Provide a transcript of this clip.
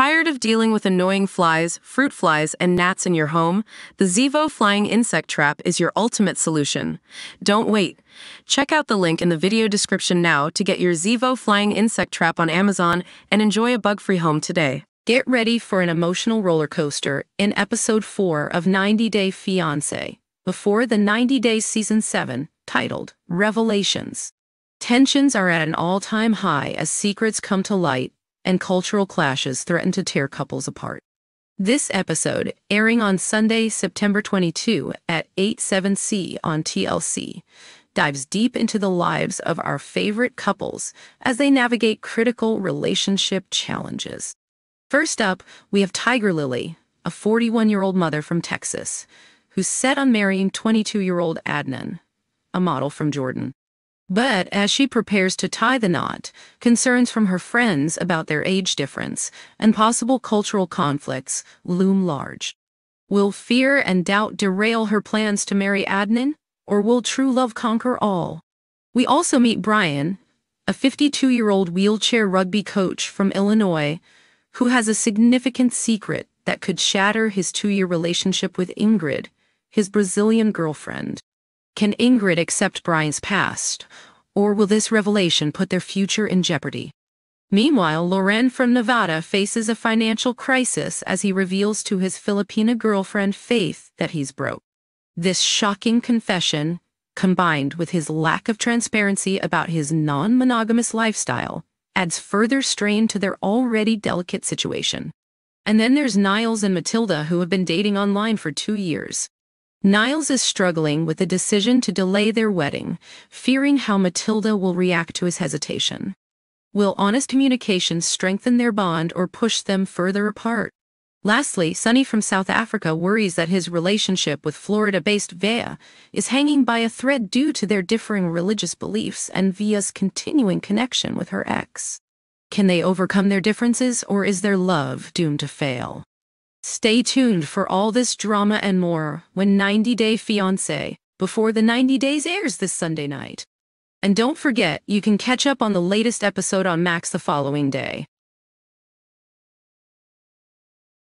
Tired of dealing with annoying flies, fruit flies, and gnats in your home? The Zevo Flying Insect Trap is your ultimate solution. Don't wait. Check out the link in the video description now to get your Zevo Flying Insect Trap on Amazon and enjoy a bug free home today. Get ready for an emotional roller coaster in episode 4 of 90 Day Fiancé, before the 90 Day Season 7, titled Revelations. Tensions are at an all time high as secrets come to light and cultural clashes threaten to tear couples apart. This episode, airing on Sunday, September 22 at 8 7C on TLC, dives deep into the lives of our favorite couples as they navigate critical relationship challenges. First up, we have Tigerlily, a 41 year old mother from Texas, who's set on marrying 22 year old Adnan, a model from Jordan. But as she prepares to tie the knot, concerns from her friends about their age difference and possible cultural conflicts loom large. Will fear and doubt derail her plans to marry Adnan, or will true love conquer all? We also meet Brian, a 52 year old wheelchair rugby coach from Illinois, who has a significant secret that could shatter his two year relationship with Ingrid, his Brazilian girlfriend. Can Ingrid accept Brian's past, or will this revelation put their future in jeopardy? Meanwhile, Loren from Nevada faces a financial crisis as he reveals to his Filipina girlfriend Faith that he's broke. This shocking confession, combined with his lack of transparency about his non monogamous lifestyle, adds further strain to their already delicate situation. And then there's Niles and Matilda, who have been dating online for two years. Niles is struggling with the decision to delay their wedding, fearing how Matilda will react to his hesitation. Will honest communication strengthen their bond or push them further apart? Lastly, Sunny from South Africa worries that his relationship with Florida based Veah is hanging by a thread due to their differing religious beliefs and Veah's continuing connection with her ex. Can they overcome their differences or is their love doomed to fail? Stay tuned for all this drama and more when 90 Day Fiancé before the 90 Days airs this Sunday night. And don't forget, you can catch up on the latest episode on Max the following day.